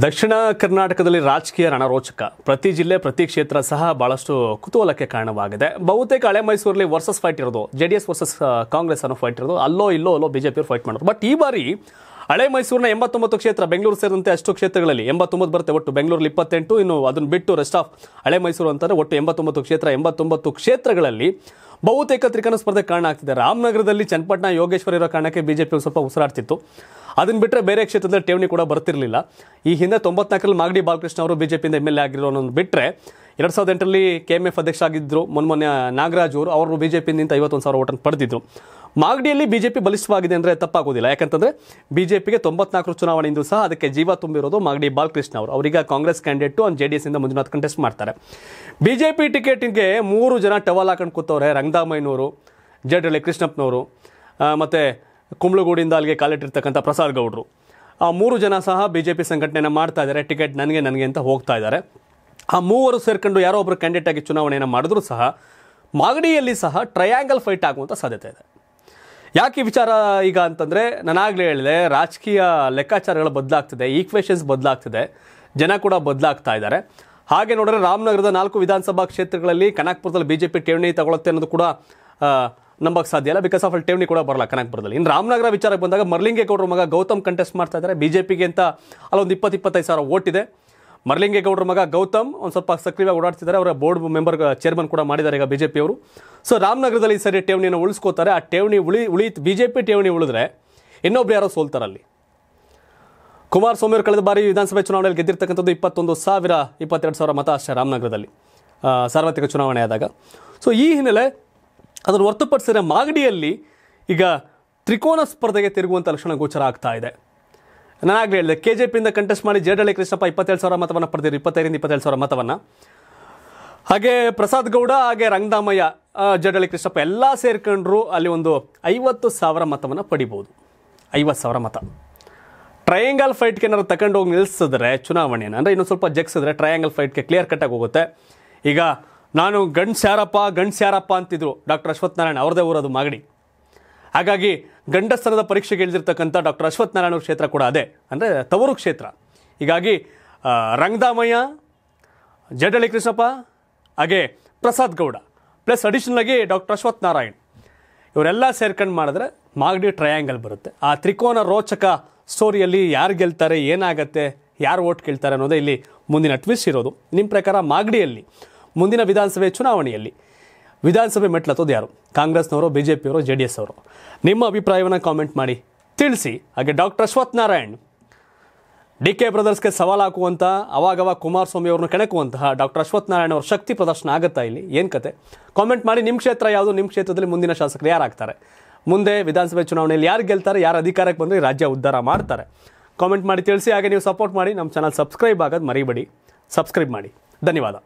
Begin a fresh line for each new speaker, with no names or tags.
ದಕ್ಷಿಣ ಕರ್ನಾಟಕದಲ್ಲಿ ರಾಜಕೀಯ ರಣರೋಚಕ. ಪ್ರತಿ ಜಿಲ್ಲೆ, ಪ್ರತಿ ಕ್ಷೇತ್ರ ಸಹ ಬಹಳಷ್ಟು ಕುತೂಹಲಕ್ಕೆ ಕಾರಣವಾಗಿದೆ. ಬಹುತೇಕ ಹಳೆ ಮೈಸೂರಲ್ಲಿ ವರ್ಸಸ್ ಫೈಟ್ ಇರೋದು J D S versus Congress ಅನ್ನೋ ಫೈಟ್ ಇರೋದು. ಅಲ್ಲೋ, ಇಲ್ಲೋ, ಅಲ್ಲೋ ಬಿಜೆಪಿ ಫೈಟ್ ಮಾಡೋದು. ಬಟ್ ಈ ಬಾರಿ ಹಳೆ ಮೈಸೂರಿನ ಎಂಬತ್ತೊಂಬತ್ತು ಕ್ಷೇತ್ರ ಬೆಂಗಳೂರು ಸೇರಿದಂತೆ ಅಷ್ಟು ಕ್ಷೇತ್ರಗಳಲ್ಲಿ ಎಂಬತ್ತೊಂಬತ್ತು ಬರುತ್ತೆ, ಒಟ್ಟು ಬೆಂಗಳೂರಲ್ಲಿ ಇಪ್ಪತ್ತೆಂಟು. ಇನ್ನು ಅದನ್ನು ಬಿಟ್ಟು ರೆಸ್ಟ್ ಆಫ್ ಹಳೆ ಮೈಸೂರು ಅಂತಾರೆ, ಒಟ್ಟು ಎಂಬತ್ತೊಂಬತ್ತು ಕ್ಷೇತ್ರ. ಎಂಬತ್ತೊಂಬತ್ತು ಕ್ಷೇತ್ರಗಳಲ್ಲಿ ಬಹುತೇಕ ತ್ರಿಕೋನ ಸ್ಪರ್ಧೆ ಕಾರಣ ಆಗ್ತಿದೆ. ರಾಮನಗರದಲ್ಲಿ ಚನ್ನಪಟ್ಟಣ ಯೋಗೇಶ್ವರ ಇರೋ ಕಾರಣಕ್ಕೆ ಬಿಜೆಪಿ ಸ್ವಲ್ಪ ಉಸಿರಾಡ್ತಿತ್ತು. ಅದನ್ನ ಬಿಟ್ಟರೆ ಬೇರೆ ಕ್ಷೇತ್ರದಲ್ಲಿ ಠೇವಣಿ ಕೂಡ ಬರ್ತಿರಲಿಲ್ಲ. ಈ ಹಿಂದೆ ತೊಂಬತ್ನಾಲ್ಕರಲ್ಲಿ ಮಾಗಡಿ ಬಾಲಕೃಷ್ಣ ಅವರು ಬಿಜೆಪಿಯಿಂದ ಎಂ ಎಲ್ ಎ ಆಗಿರೋ ಅನ್ನೋದು ಬಿಟ್ಟರೆ ಎರಡು ಸಾವಿರದ ಎಂಟರಲ್ಲಿ ಕೆ ಎಂ ಎಫ್ ಅಧ್ಯಕ್ಷ ಆಗಿದ್ದರು ಮೊನ್ನೆ ನಾಗರಾಜ್ ಅವರು ಅವರು ಬಿಜೆಪಿಯಿಂದ ಐವತ್ತೊಂದು ಸಾವಿರ ಓಟನ್ನು ಪಡೆದಿದ್ರು. ಮಾಗಡಿಯಲ್ಲಿ ಬಿಜೆಪಿ ಬಲಿಷ್ಠವಾಗಿದೆ ಅಂದರೆ ತಪ್ಪಾಗೋದಿಲ್ಲ. ಯಾಕಂತಂದ್ರೆ ಬಿಜೆಪಿಗೆ ತೊಂಬತ್ನಾಲ್ಕರು ಚುನಾವಣೆಯಿಂದ ಸಹ ಅದಕ್ಕೆ ಜೀವ ತುಂಬಿರೋದು ಮಾಗಡಿ ಬಾಲಕೃಷ್ಣ ಅವರು. ಅವರೀಗ ಕಾಂಗ್ರೆಸ್ ಕ್ಯಾಂಡಿಡೇಟು ಜೆ ಡಿ ಎಸ್ಸಿಂದ ಮಂಜುನಾಥ್ ಕಂಟೆಸ್ಟ್ ಮಾಡ್ತಾರೆ. ಬಿಜೆಪಿ ಟಿಕೆಟಿಗೆ ಮೂರು ಜನ ಟವಲ್ ಹಾಕೊಂಡು ಕೂತವ್ರೆ, ರಂಗದಾಮಯ್ಯನವರು, ಜಡ್ರಳ್ಳಿ ಕೃಷ್ಣಪ್ಪನವರು ಮತ್ತೆ ಕುಂಬ್ಳಗೂಡಿಂದ ಅಲ್ಲಿಗೆ ಕಾಲಿಟ್ಟಿರ್ತಕ್ಕಂಥ ಪ್ರಸಾದ್ ಗೌಡರು. ಆ ಮೂರು ಜನ ಸಹ ಬಿಜೆಪಿ ಸಂಘಟನೆಯನ್ನು ಮಾಡ್ತಾ ಇದ್ದಾರೆ. ಟಿಕೆಟ್ ನನಗೆ ನನಗೆ ಅಂತ ಹೋಗ್ತಾ ಇದ್ದಾರೆ. ಆ ಮೂವರು ಸೇರ್ಕೊಂಡು ಯಾರೋ ಒಬ್ಬರು ಕ್ಯಾಂಡಿಡೇಟ್ ಆಗಿ ಚುನಾವಣೆಯನ್ನು ಮಾಡಿದ್ರು ಸಹ ಮಾಗಡಿಯಲ್ಲಿ ಸಹ ಟ್ರಯಾಂಗಲ್ ಫೈಟ್ ಆಗುವಂಥ ಸಾಧ್ಯತೆ ಇದೆ. ಯಾಕೆ ವಿಚಾರ ಈಗ ಅಂತಂದರೆ ನಾನಾಗಲೇ ಹೇಳಿದೆ, ರಾಜಕೀಯ ಲೆಕ್ಕಾಚಾರಗಳು ಬದಲಾಗ್ತಿದೆ ಈಕ್ವೇಷನ್ಸ್ ಬದಲಾಗ್ತಿದೆ, ಜನ ಕೂಡ ಬದಲಾಗ್ತಾ ಇದ್ದಾರೆ. ಹಾಗೆ ನೋಡಿದ್ರೆ ರಾಮನಗರದ ನಾಲ್ಕು ವಿಧಾನಸಭಾ ಕ್ಷೇತ್ರಗಳಲ್ಲಿ ಕನಕಪುರದಲ್ಲಿ ಪಿ ಠೇವಣಿ ತಗೊಳುತ್ತೆ ಅನ್ನೋದು ಕೂಡ ನಂಬಕ್ಕೆ ಸಾಧ್ಯ ಇಲ್ಲ ಬಿಕಾಸ್ ಆಫ್ ಅಲ್ಲಿ ಠೇವಣಿ ಕೂಡ ಬರಲ್ಲ ಕನಕಪುರದಲ್ಲಿ. ಇನ್ನು ರಾಮನಗರ ವಿಚಾರಕ್ಕೆ ಬಂದಾಗ ಮರ್ಲಿಂಗೇಗೌಡರ ಮಗ ಗೌತಮ್ ಕಂಟೆಸ್ಟ್ ಮಾಡ್ತಾ ಇದ್ದಾರೆ. ಬಿ ಜೆ ಪಿಗೆ ಅಂತ ಅಲ್ಲೊಂದು ಇಪ್ಪತ್ತು ಇಪ್ಪತ್ತೈದು ಸಾವಿರ ಓಟ್ ಇದೆ. ಮರ್ಲಿಂಗೇಗೌಡರ ಮಗ ಗೌತಮ್ ಒಂದು ಸ್ವಲ್ಪ ಸಕ್ರಿಯವಾಗಿ ಓಡಾಡ್ತಿದ್ದಾರೆ. ಅವರ ಬೋರ್ಡ್ ಮೆಂಬರ್ ಚೇರ್ಮನ್ ಕೂಡ ಮಾಡಿದ್ದಾರೆ ಈಗ ಬಿಜೆಪಿಯವರು ಸೊ ರಾಮನಗರದಲ್ಲಿ ಈ ಸರಿ ಠೇವಣಿಯನ್ನು ಉಳಿಸ್ಕೋತಾರೆ. ಆ ಠೇವಣಿ ಉಳಿ ಉಳಿ ಬಿಜೆಪಿ ಠೇವಣಿ ಉಳಿದ್ರೆ ಇನ್ನೊಬ್ರು ಯಾರೋ ಸೋಲ್ತಾರೆ ಅಲ್ಲಿ ಕುಮಾರಸ್ವಾಮಿ ಅವರು ಕಳೆದ ಬಾರಿ ವಿಧಾನಸಭೆ ಚುನಾವಣೆಯಲ್ಲಿ ಗೆದ್ದಿರ್ತಕ್ಕಂಥದ್ದು ಇಪ್ಪತ್ತೊಂದು ಸಾವಿರ ಇಪ್ಪತ್ತೆರಡು ಸಾವಿರ ಮತ ಅಷ್ಟೇ ರಾಮನಗರದಲ್ಲಿ. ಸಾರ್ವತ್ರಿಕ ಚುನಾವಣೆ ಆದಾಗ. ಸೊ ಈ ಹಿನ್ನೆಲೆ ಅದನ್ನು ಹೊರತುಪಡಿಸಿದ್ರೆ ಮಾಗಡಿಯಲ್ಲಿ ಈಗ ತ್ರಿಕೋನ ಸ್ಪರ್ಧೆಗೆ ತಿರುಗುವಂಥ ಲಕ್ಷಣ ಗೋಚರ ಆಗ್ತಾ ಇದೆ. ನಾನಾಗಲೇ ಹೇಳಿದೆ ಕೆ ಜೆ ಪಿಯಿಂದ ಕಂಟೆಸ್ಟ್ ಮಾಡಿ ಜೇಡಳ್ಳಿ ಕೃಷ್ಣಪ್ಪ ಇಪ್ಪತ್ತೇಳು ಸಾವಿರ ಮತವನ್ನು ಪಡೆದಿರು, ಇಪ್ಪತ್ತೈದರಿಂದ ಇಪ್ಪತ್ತೇಳು ಸಾವಿರ ಮತವನ್ನು. ಹಾಗೆ ಪ್ರಸಾದ್ ಗೌಡ ಹಾಗೆ ರಂಗದಾಮಯ್ಯ ಜಡಳ್ಳಿ ಜಡಳಿ ಕೃಷ್ಣಪ್ಪ ಎಲ್ಲ ಸೇರ್ಕೊಂಡ್ರು ಅಲ್ಲಿ ಒಂದು ಐವತ್ತು ಸಾವಿರ ಮತವನ್ನು ಪಡಿಬೋದು. ಐವತ್ತು ಸಾವಿರ ಮತ. ಟ್ರಯಾಂಗಲ್ ಫೈಟ್ಗೆ ಏನಾದ್ರು ತಗೊಂಡು ಹೋಗಿ ನಿಲ್ಲಿಸಿದ್ರೆ ಚುನಾವಣೆಯನ್ನು ಅಂದರೆ ಇನ್ನೊಂದು ಸ್ವಲ್ಪ ಜಗ್ಸಿದ್ರೆ ಟ್ರಯಾಂಗಲ್ ಫೈಟ್ಗೆ ಕ್ಲಿಯರ್ ಕಟ್ಟಾಗಿ ಹೋಗುತ್ತೆ. ಈಗ ನಾನು ಗಂಡ್ಸ್ ಯಾರಪ್ಪ ಗಂಡ್ಸ್ ಯಾರಪ್ಪ ಅಂತಿದ್ರು, ಡಾಕ್ಟರ್ ಅಶ್ವತ್ಥನಾರಾಯಣ ಅವ್ರದೇ ಊರದು ಮಾಗಡಿ. ಹಾಗಾಗಿ ಗಂಡಸ್ಥನದ ಪರೀಕ್ಷೆಗೆ ಇಳಿದಿರ್ತಕ್ಕಂಥ ಡಾಕ್ಟರ್ ಅಶ್ವಥ್ ನಾರಾಯಣ ಕ್ಷೇತ್ರ ಕೂಡ ಅದೇ. ಅಂದರೆ ತವರು ಕ್ಷೇತ್ರ. ಹೀಗಾಗಿ ರಂಗದಾಮಯ್ಯ, ಜಡಳಿ ಕೃಷ್ಣಪ್ಪ, ಹಾಗೆ ಪ್ರಸಾದ್ ಗೌಡ, ಪ್ಲಸ್ ಅಡಿಷನಲ್ ಆಗಿ ಡಾಕ್ಟರ್ ಅಶ್ವಥ್ ನಾರಾಯಣ್ ಇವರೆಲ್ಲ ಸೇರ್ಕೊಂಡು ಮಾಡಿದ್ರೆ ಮಾಗಡಿ ಟ್ರಯಾಂಗಲ್ ಬರುತ್ತೆ. ಆ ತ್ರಿಕೋನ ರೋಚಕ ಸ್ಟೋರಿಯಲ್ಲಿ ಯಾರು ಗೆಲ್ತಾರೆ, ಏನಾಗುತ್ತೆ, ಯಾರು ಓಟ್ ಕೇಳ್ತಾರೆ ಅನ್ನೋದೇ ಇಲ್ಲಿ ಮುಂದಿನ ಟ್ವಿಸ್ಟ್ ಇರೋದು. ನಿಮ್ಮ ಪ್ರಕಾರ ಮಾಗಡಿಯಲ್ಲಿ, ಮುಂದಿನ ವಿಧಾನಸಭೆ ಚುನಾವಣೆಯಲ್ಲಿ ವಿಧಾನಸಭೆ ಮೆಟ್ಲತ್ತೋದು ಯಾರು? ಕಾಂಗ್ರೆಸ್ನವರು ಬಿ ಜೆ ಪಿಯವರು ಜೆ ಡಿ ಎಸ್ ಅವರು? ನಿಮ್ಮ ಅಭಿಪ್ರಾಯವನ್ನು ಕಾಮೆಂಟ್ ಮಾಡಿ. ತಿಳಿಸಿ. ಹಾಗೆ doctor Ashwath Narayan. D K ಬ್ರದರ್ಸ್ಗೆ ಸವಾಲು ಹಾಕುವಂಥ ಅವಾಗವಾಗ ಕುಮಾರಸ್ವಾಮಿ ಅವ್ರನ್ನ ಕೆಣಕುವಂತಹ ಡಾಕ್ಟರ್ ಅಶ್ವಥ್ ನಾರಾಯಣ ಅವ್ರ ಶಕ್ತಿ ಪ್ರದರ್ಶನ ಆಗುತ್ತಾ ಇಲ್ಲಿ? ಏನು ಕತೆ? ಕಾಮೆಂಟ್ ಮಾಡಿ ನಿಮ್ಮ ಕ್ಷೇತ್ರ ಯಾವುದು? ನಿಮ್ಮ ಕ್ಷೇತ್ರದಲ್ಲಿ ಮುಂದಿನ ಶಾಸಕರು ಯಾರಾಗ್ತಾರೆ? ಮುಂದೆ ವಿಧಾನಸಭೆ ಚುನಾವಣೆಯಲ್ಲಿ ಯಾರು ಗೆಲ್ತಾರೆ? ಯಾರು ಅಧಿಕಾರಕ್ಕೆ ಬಂದರೆ ರಾಜ್ಯ ಉದ್ಧಾರ ಮಾಡ್ತಾರೆ. ಕಾಮೆಂಟ್ ಮಾಡಿ ತಿಳಿಸಿ. ಹಾಗೆ ನೀವು ಸಪೋರ್ಟ್ ಮಾಡಿ. ನಮ್ಮ ಚಾನಲ್ ಸಬ್ಸ್ಕ್ರೈಬ್ ಆಗೋದು ಮರಿಬೇಡಿ. ಸಬ್ಸ್ಕ್ರೈಬ್ ಮಾಡಿ. ಧನ್ಯವಾದ.